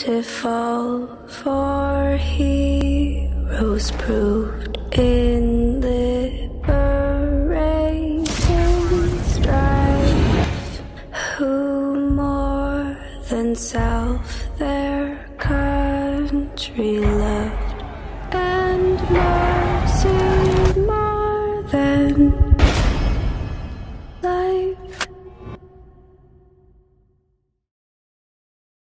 To fall for heroes proved in the who more than self their country loved, and mercy more than